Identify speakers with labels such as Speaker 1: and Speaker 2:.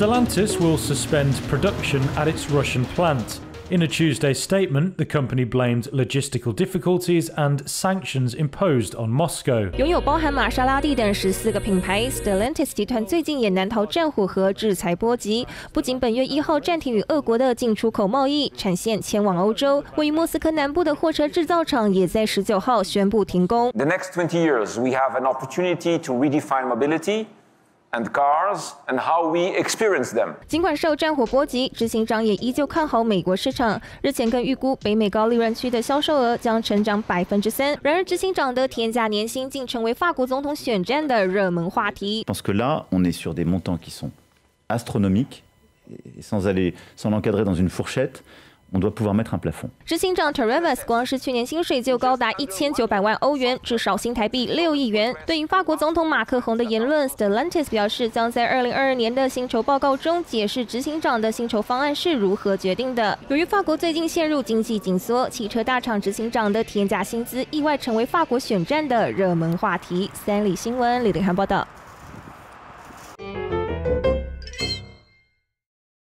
Speaker 1: Stellantis will suspend production at its Russian plant. In a Tuesday statement, the company blamed logistical difficulties and sanctions imposed on Moscow.
Speaker 2: 拥有包含玛莎拉蒂等十四个品牌，Stellantis 集团最近也难逃战火和制裁波及。不仅本月一号暂停与俄国的进出口贸易，产线迁往欧洲，位于莫斯科南部的货车制造厂也在十九号宣布停工。
Speaker 3: The next 20 years, we have an opportunity to redefine mobility. And cars and how we experience them.
Speaker 2: 尽管受战火波及，执行长也依旧看好美国市场。日前更预估北美高利润区的销售额将成长百分之三。然而，执行长的天价年薪竟成为法国总统选战的热门话题。
Speaker 4: Je pense que là, on est sur des montants qui sont astronomiques, sans aller, sans l'encadrer dans une fourchette. On doit pouvoir mettre un plafond。
Speaker 2: 执行长 Travis 光是去年薪水就高达一千九百万欧元，至少新台币六亿元。对于法国总统马克宏的言论，Stellantis 表示将在二零二二年的薪酬报告中解释执行长的薪酬方案是如何决定的。由于法国最近陷入经济紧缩，汽车大厂执行长的天价薪资意外成为法国选战的热门话题。三立新闻李林涵报道。